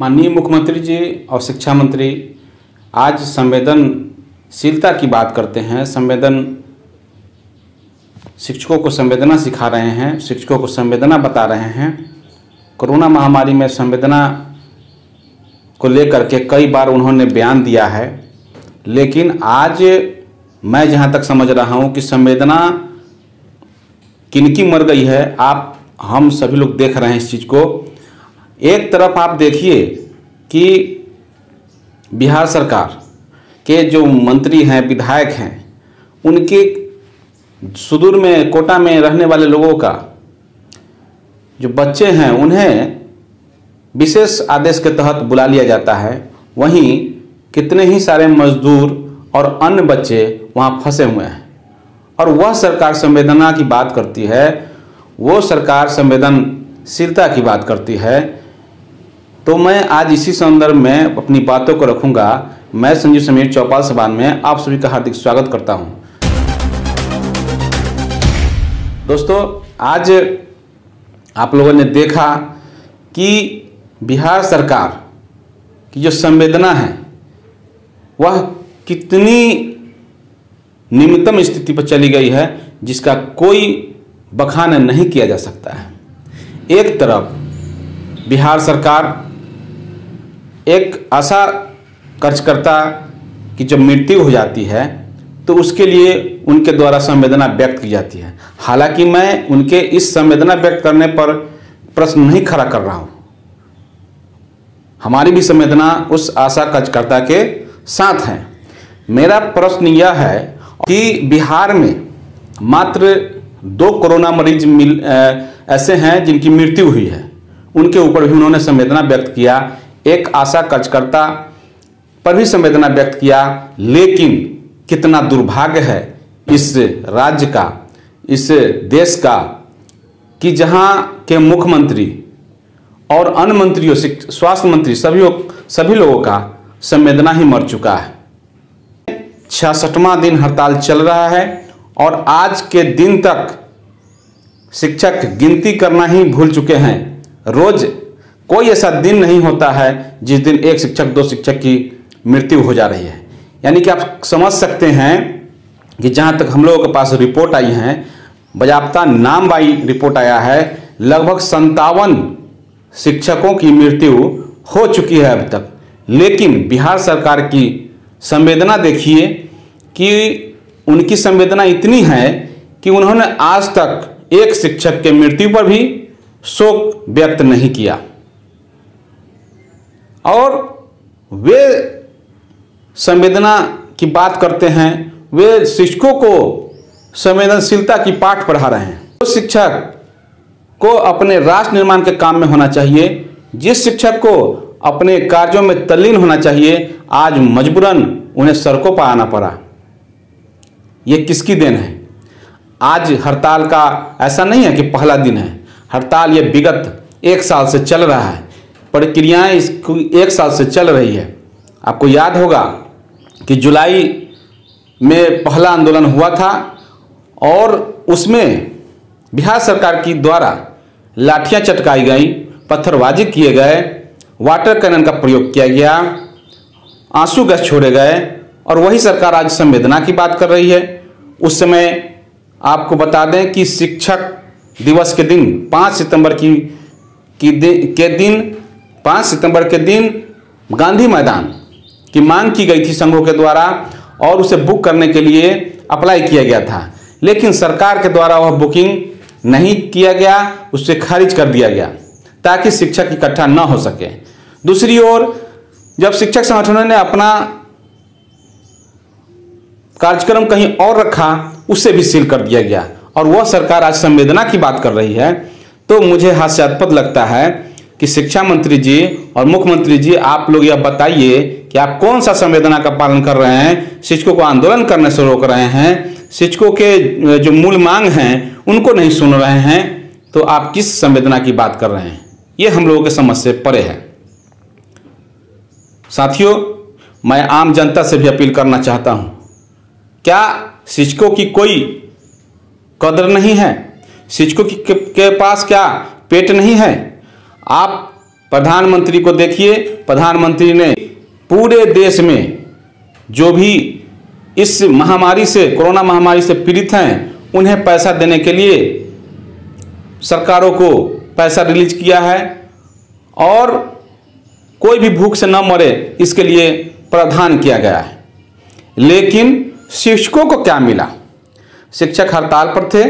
माननीय मुख्यमंत्री जी और शिक्षा मंत्री, आज संवेदनशीलता की बात करते हैं। संवेदन शिक्षकों को संवेदना सिखा रहे हैं, शिक्षकों को संवेदना बता रहे हैं। कोरोना महामारी में संवेदना को लेकर के कई बार उन्होंने बयान दिया है। लेकिन आज मैं जहाँ तक समझ रहा हूँ कि संवेदना किनकी मर गई है, आप, हम सभी लोग देख रहे हैं इस चीज़ को। एक तरफ़ आप देखिए कि बिहार सरकार के जो मंत्री हैं, विधायक हैं, उनके सुदूर में, कोटा में रहने वाले लोगों का जो बच्चे हैं, उन्हें विशेष आदेश के तहत बुला लिया जाता है। वहीं कितने ही सारे मजदूर और अन्य बच्चे वहाँ फंसे हुए हैं। और वह सरकार संवेदना की बात करती है, वो सरकार संवेदनशीलता की बात करती है तो मैं आज इसी संदर्भ में अपनी बातों को रखूँगा। मैं संजीव समीर चौपाल सभान में आप सभी का हार्दिक स्वागत करता हूँ। दोस्तों, आज आप लोगों ने देखा कि बिहार सरकार की जो संवेदना है, वह कितनी निम्नतम स्थिति पर चली गई है, जिसका कोई बखान नहीं किया जा सकता है। एक तरफ़ बिहार सरकार एक आशा कर्जकर्ता की जब मृत्यु हो जाती है तो उसके लिए उनके द्वारा संवेदना व्यक्त की जाती है। हालाँकि मैं उनके इस संवेदना व्यक्त करने पर प्रश्न नहीं खड़ा कर रहा हूँ। हमारी भी संवेदना उस आशा कर्जकर्ता के साथ है। मेरा प्रश्न यह है कि बिहार में मात्र दो कोरोना मरीज़ मिल ऐसे हैं जिनकी मृत्यु हुई है। उनके ऊपर भी उन्होंने संवेदना व्यक्त किया। एक आशा कार्यकर्ता पर भी संवेदना व्यक्त किया, लेकिन कितना दुर्भाग्य है इस राज्य का, इस देश का, कि जहाँ के मुख्यमंत्री और अन्य मंत्रियों स्वास्थ्य मंत्री, सभी सभी लोगों का संवेदना ही मर चुका है। छियासठवा दिन हड़ताल चल रहा है और आज के दिन तक शिक्षक गिनती करना ही भूल चुके हैं। रोज कोई ऐसा दिन नहीं होता है जिस दिन एक शिक्षक, दो शिक्षक की मृत्यु हो जा रही है। यानी कि आप समझ सकते हैं कि जहाँ तक हम लोगों के पास रिपोर्ट आई है बजाबता नाम बाई रिपोर्ट आया है, लगभग संतावन शिक्षकों की मृत्यु हो चुकी है अभी तक। लेकिन बिहार सरकार की संवेदना देखिए कि उनकी संवेदना इतनी है कि उन्होंने आज तक एक शिक्षक के मृत्यु पर भी शोक व्यक्त नहीं किया। और वे संवेदना की बात करते हैं, वे शिक्षकों को संवेदनशीलता की पाठ पढ़ा रहे हैं। उस तो शिक्षक को अपने राष्ट्र निर्माण के काम में होना चाहिए, जिस शिक्षक को अपने कार्यों में तल्लीन होना चाहिए, आज मजबूरन उन्हें सड़कों पर आना पड़ा। ये किसकी देन है? आज हड़ताल का ऐसा नहीं है कि पहला दिन है। हड़ताल ये विगत एक साल से चल रहा है। प्रक्रियाएँ इसको एक साल से चल रही है। आपको याद होगा कि जुलाई में पहला आंदोलन हुआ था और उसमें बिहार सरकार की द्वारा लाठियाँ चटकाई गई, पत्थरबाजी किए गए, वाटर कैनन का प्रयोग किया गया, आँसू गैस छोड़े गए और वही सरकार आज संवेदना की बात कर रही है। उस समय आपको बता दें कि शिक्षक दिवस के दिन, पाँच सितंबर की की के दिन पाँच सितंबर के दिन गांधी मैदान की मांग की गई थी संघों के द्वारा और उसे बुक करने के लिए अप्लाई किया गया था। लेकिन सरकार के द्वारा वह बुकिंग नहीं किया गया उसे खारिज कर दिया गया ताकि शिक्षक इकट्ठा न हो सके। दूसरी ओर, जब शिक्षक संगठनों ने अपना कार्यक्रम कहीं और रखा, उसे भी सील कर दिया गया। और वह सरकार आज संवेदना की बात कर रही है तो मुझे हास्यास्पद लगता है कि शिक्षा मंत्री जी और मुख्यमंत्री जी आप लोग यह बताइए कि आप कौन सा संवेदना का पालन कर रहे हैं? शिक्षकों को आंदोलन करने से रोक रहे हैं? शिक्षकों के जो मूल मांग हैं उनको नहीं सुन रहे हैं? तो आप किस संवेदना की बात कर रहे हैं? ये हम लोगों के समझ से परे है। साथियों मैं आम जनता से भी अपील करना चाहता हूँ। क्या शिक्षकों की कोई कदर नहीं है? शिक्षकों के, के पास क्या पेट नहीं है? आप प्रधानमंत्री को देखिए, प्रधानमंत्री ने पूरे देश में जो भी इस महामारी से, कोरोना महामारी से पीड़ित हैं, उन्हें पैसा देने के लिए सरकारों को पैसा रिलीज़ किया है और कोई भी भूख से न मरे, इसके लिए प्रावधान किया गया है। लेकिन शिक्षकों को क्या मिला? शिक्षक हड़ताल पर थे,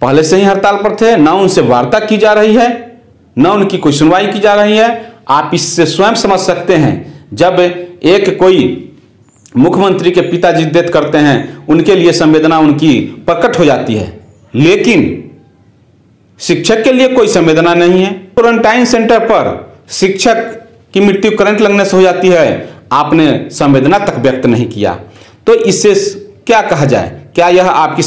पहले से ही हड़ताल पर थे, न उनसे वार्ता की जा रही है। न उनकी कोई सुनवाई की जा रही है। आप इससे स्वयं समझ सकते हैं, जब एक कोई मुख्यमंत्री के पिता जिद्दत करते हैं, उनके लिए संवेदना उनकी प्रकट हो जाती है। लेकिन शिक्षक के लिए कोई संवेदना नहीं है। क्वारंटाइन सेंटर पर शिक्षक की मृत्यु करंट लगने से हो जाती है। आपने संवेदना तक व्यक्त नहीं किया। तो इससे क्या कहा जाए? क्या यह आपकी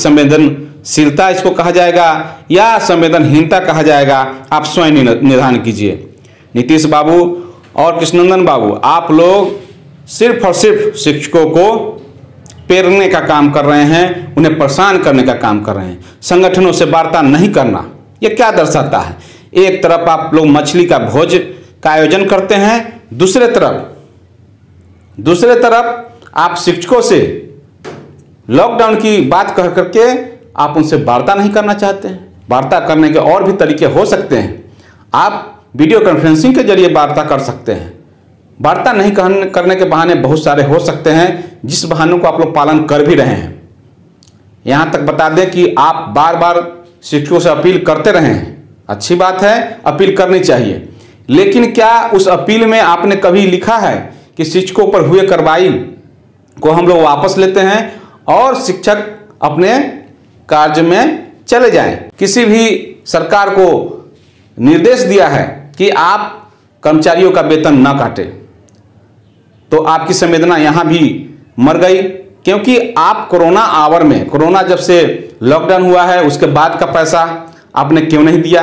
संवेदनशीलता इसको कहा जाएगा या संवेदनहीनता कहा जाएगा, आप स्वयं निर्धारण कीजिए। नीतीश बाबू और कृष्णनंदन बाबू, आप लोग सिर्फ़ और सिर्फ़ शिक्षकों को पेरने का काम कर रहे हैं, उन्हें परेशान करने का काम कर रहे हैं। संगठनों से वार्ता नहीं करना यह क्या दर्शाता है? एक तरफ़ आप लोग मछली का भोज का आयोजन करते हैं, दूसरे तरफ़ दूसरे तरफ़ आप शिक्षकों से लॉकडाउन की बात कह करके आप उनसे वार्ता नहीं करना चाहते हैं, वार्ता करने के और भी तरीके हो सकते हैं। आप वीडियो कॉन्फ्रेंसिंग के ज़रिए वार्ता कर सकते हैं। वार्ता नहीं करने के बहाने बहुत सारे हो सकते हैं, जिस बहानों को आप लोग पालन कर भी रहे हैं। यहाँ तक बता दें कि आप बार बार शिक्षकों से अपील करते रहे हैं। अच्छी बात है, अपील करनी चाहिए। लेकिन क्या उस अपील में आपने कभी लिखा है कि शिक्षकों पर हुए कार्रवाई को हम लोग वापस लेते हैं और शिक्षक अपने कार्य में चले जाएँ। किसी भी सरकार को निर्देश दिया है कि आप कर्मचारियों का वेतन न काटें। तो आपकी संवेदना यहाँ भी मर गई, क्योंकि आप कोरोना आवर में, कोरोना जब से लॉकडाउन हुआ है, उसके बाद का पैसा आपने क्यों नहीं दिया?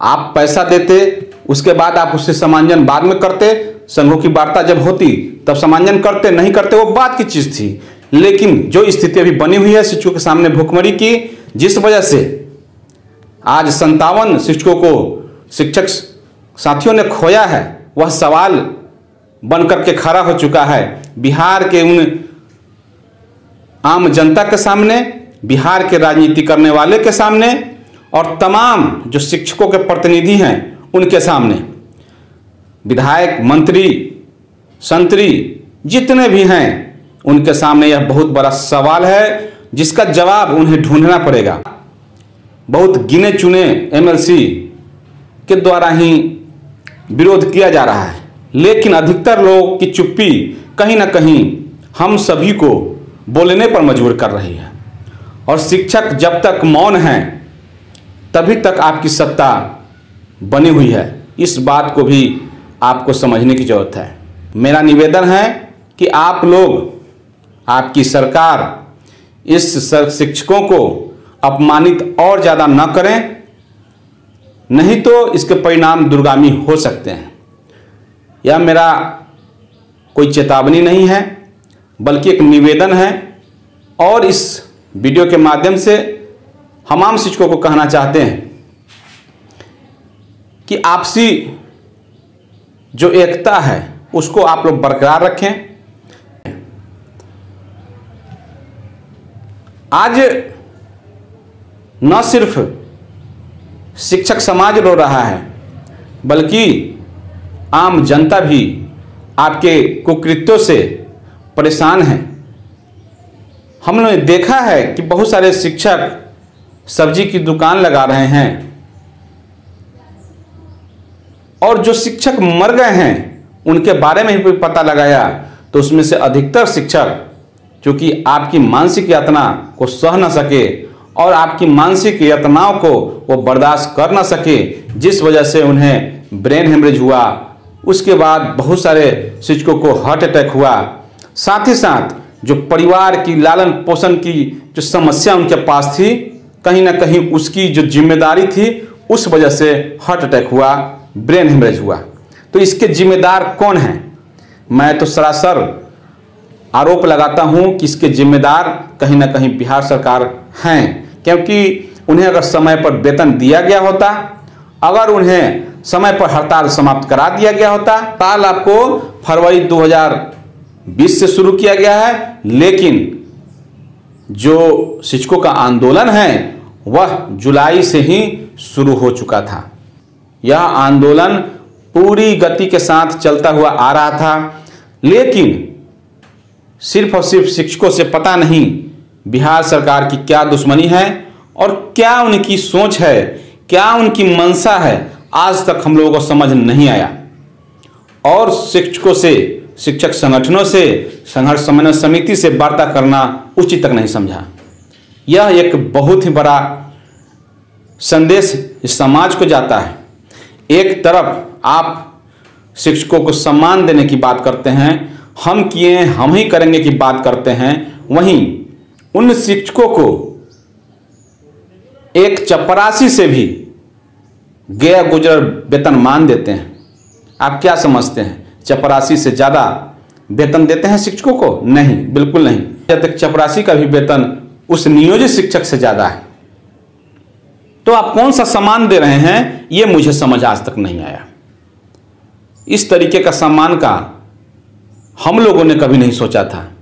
आप पैसा देते, उसके बाद आप उससे समांजन बाद में करते, संघों की वार्ता जब होती, तब समांजन करते, नहीं करते, वो बात की चीज़ थी। लेकिन जो स्थिति अभी बनी हुई है शिक्षकों के सामने भूखमरी की, जिस वजह से आज संतावन शिक्षकों को शिक्षक साथियों ने खोया है, वह सवाल बनकर के खड़ा हो चुका है। बिहार के उन आम जनता के सामने, बिहार के राजनीति करने वाले के सामने, और तमाम जो शिक्षकों के प्रतिनिधि हैं, उनके सामने। विधायक, मंत्री, संतरी, जितने भी हैं उनके सामने यह बहुत बड़ा सवाल है, जिसका जवाब उन्हें ढूंढना पड़ेगा। बहुत गिने चुने एमएलसी के द्वारा ही विरोध किया जा रहा है। लेकिन अधिकतर लोग की चुप्पी कहीं ना कहीं हम सभी को बोलने पर मजबूर कर रही है। और शिक्षक जब तक मौन हैं, तभी तक आपकी सत्ता बनी हुई है। इस बात को भी आपको समझने की ज़रूरत है। मेरा निवेदन है कि आप लोग आपकी सरकार इस शिक्षकों को अपमानित और ज़्यादा न करें, नहीं तो इसके परिणाम दुर्गामी हो सकते हैं। यह मेरा कोई चेतावनी नहीं है, बल्कि एक निवेदन है और इस वीडियो के माध्यम से हमाम शिक्षकों को कहना चाहते हैं कि आपसी जो एकता है, उसको आप लोग बरकरार रखें। आज न सिर्फ़ शिक्षक समाज रो रहा है, बल्कि आम जनता भी आपके कुकृत्यों से परेशान हैं। हमने देखा है कि बहुत सारे शिक्षक सब्ज़ी की दुकान लगा रहे हैं और जो शिक्षक मर गए हैं, उनके बारे में भी पता लगाया तो उसमें से अधिकतर शिक्षक क्योंकि आपकी मानसिक यातना को सह न सके और आपकी मानसिक यातनाओं को वो बर्दाश्त कर ना सके, जिस वजह से उन्हें ब्रेन हेमरेज हुआ। उसके बाद बहुत सारे शिक्षकों को हार्ट अटैक हुआ। साथ ही साथ जो परिवार की लालन पोषण की जो समस्या उनके पास थी, कहीं ना कहीं उसकी जो ज़िम्मेदारी थी, उस वजह से हार्ट अटैक हुआ, ब्रेन हेमरेज हुआ। तो इसके जिम्मेदार कौन हैं? मैं तो सरासर आरोप लगाता हूँ कि इसके जिम्मेदार कहीं ना कहीं बिहार सरकार हैं, क्योंकि उन्हें अगर समय पर वेतन दिया गया होता, अगर उन्हें समय पर हड़ताल समाप्त करा दिया गया होता, ताल आपको फरवरी 2020 से शुरू किया गया है, लेकिन जो शिक्षकों का आंदोलन है, वह जुलाई से ही शुरू हो चुका था। यह आंदोलन पूरी गति के साथ चलता हुआ आ रहा था, लेकिन सिर्फ़ और सिर्फ़ शिक्षकों से पता नहीं बिहार सरकार की क्या दुश्मनी है और क्या उनकी सोच है, क्या उनकी मंशा है, आज तक हम लोगों को समझ नहीं आया। और शिक्षकों से, शिक्षक संगठनों से, संघर्ष समन्वय समिति से वार्ता करना उचित तक नहीं समझा। यह एक बहुत ही बड़ा संदेश समाज को जाता है। एक तरफ़ आप शिक्षकों को सम्मान देने की बात करते हैं हम किए हम ही करेंगे की बात करते हैं। वहीं उन शिक्षकों को एक चपरासी से भी गया गुजर वेतन मान देते हैं। आप क्या समझते हैं? चपरासी से ज़्यादा वेतन देते हैं शिक्षकों को? नहीं, बिल्कुल नहीं। जब तक चपरासी का भी वेतन उस नियोजित शिक्षक से ज़्यादा है तो आप कौन सा सम्मान दे रहे हैं, ये मुझे समझ आज तक नहीं आया। इस तरीके का सम्मान का हम लोगों ने कभी नहीं सोचा था।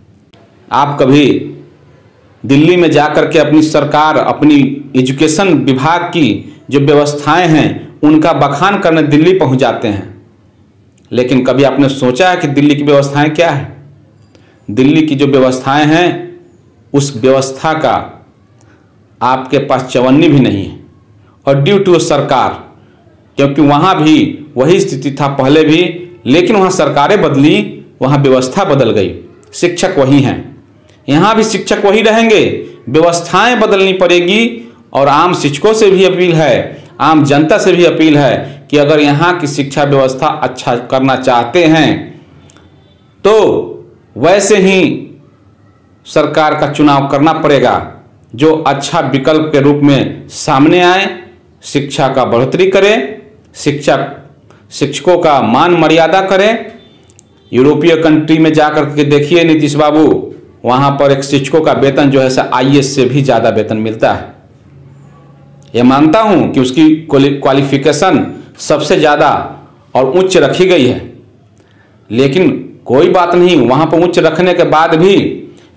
आप कभी दिल्ली में जाकर के अपनी सरकार, अपनी एजुकेशन विभाग की जो व्यवस्थाएँ हैं, उनका बखान करने दिल्ली पहुँच जाते हैं। लेकिन कभी आपने सोचा है कि दिल्ली की व्यवस्थाएँ क्या है? दिल्ली की जो व्यवस्थाएँ हैं, उस व्यवस्था का आपके पास चवन्नी भी नहीं है। और ड्यू टू सरकार, क्योंकि वहाँ भी वही स्थिति था पहले भी, लेकिन वहाँ सरकारें बदली वहाँ व्यवस्था बदल गई। शिक्षक वही हैं। यहाँ भी शिक्षक वही रहेंगे। व्यवस्थाएँ बदलनी पड़ेगी और आम शिक्षकों से भी अपील है, आम जनता से भी अपील है कि अगर यहाँ की शिक्षा व्यवस्था अच्छा करना चाहते हैं तो वैसे ही सरकार का चुनाव करना पड़ेगा, जो अच्छा विकल्प के रूप में सामने आए, शिक्षा का बढ़ोतरी करें, शिक्षक, शिक्षकों का मान मर्यादा करें यूरोपीय कंट्री में जाकर के देखिए नीतीश बाबू, वहाँ पर एक शिक्षकों का वेतन जो है आई से भी ज़्यादा वेतन मिलता है। यह मानता हूँ कि उसकी क्वालिफिकेशन सबसे ज़्यादा और उच्च रखी गई है। लेकिन कोई बात नहीं, वहाँ पर उच्च रखने के बाद भी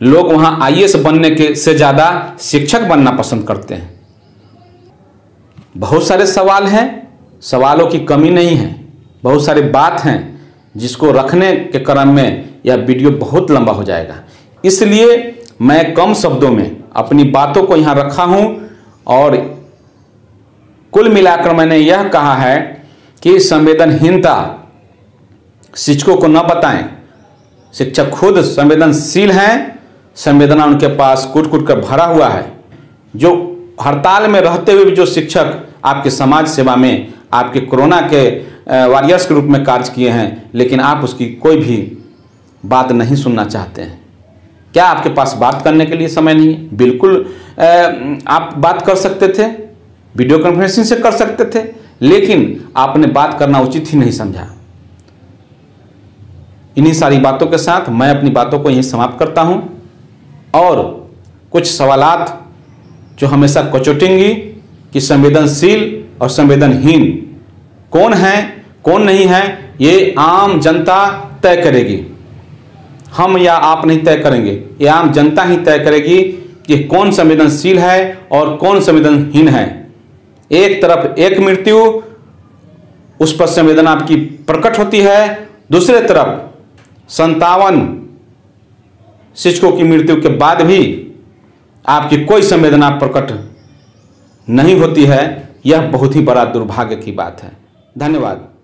लोग वहाँ आई बनने के से ज़्यादा शिक्षक बनना पसंद करते हैं। बहुत सारे सवाल हैं, सवालों की कमी नहीं है, बहुत सारी बात हैं। जिसको रखने के क्रम में यह वीडियो बहुत लंबा हो जाएगा। इसलिए मैं कम शब्दों में अपनी बातों को यहाँ रखा हूँ और कुल मिलाकर मैंने यह कहा है कि संवेदनहीनता शिक्षकों को न बताएँ। शिक्षक खुद संवेदनशील हैं, संवेदना उनके पास कुट कुट कर भरा हुआ है। जो हड़ताल में रहते हुए भी जो शिक्षक आपके समाज सेवा में, आपके कोरोना के वॉरियर्स के रूप में कार्य किए हैं, लेकिन आप उसकी कोई भी बात नहीं सुनना चाहते हैं। क्या आपके पास बात करने के लिए समय नहीं है? बिल्कुल आप बात कर सकते थे वीडियो कॉन्फ्रेंसिंग से कर सकते थे, लेकिन आपने बात करना उचित ही नहीं समझा। इन्हीं सारी बातों के साथ मैं अपनी बातों को यहीं समाप्त करता हूँ, और कुछ सवालात जो हमेशा कचोटेंगी कि संवेदनशील और संवेदनहीन कौन है, कौन नहीं है, ये आम जनता तय करेगी। हम या आप नहीं तय करेंगे। ये आम जनता ही तय करेगी कि कौन संवेदनशील है और कौन संवेदनहीन है। एक तरफ़ एक मृत्यु, उस पर संवेदना आपकी प्रकट होती है। दूसरे तरफ़ संतावन शिक्षकों की मृत्यु के बाद भी आपकी कोई संवेदना प्रकट नहीं होती है। यह बहुत ही बड़ा दुर्भाग्य की बात है। धन्यवाद।